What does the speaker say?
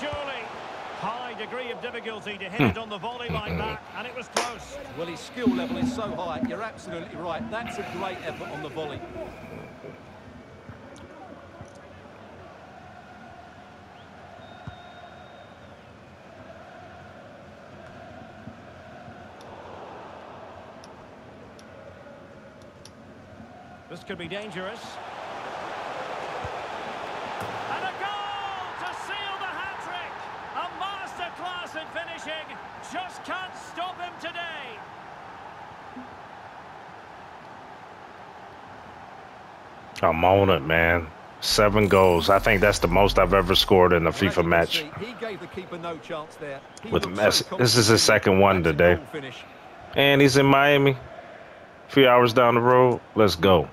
surely. High degree of difficulty to hit it hmm. on the volley like mm-hmm. that, and it was close. Well, his skill level is so high. You're absolutely right. That's a great effort on the volley. This could be dangerous. And a goal to seal the hat-trick! A masterclass in finishing. Just can't stop him today. I'm on it, man. Seven goals. I think that's the most I've ever scored in a Well, as you FIFA match. see, He gave the keeper no chance there. With looked Messi. so This is his second one today. And he's in Miami. A few hours down the road. Let's go.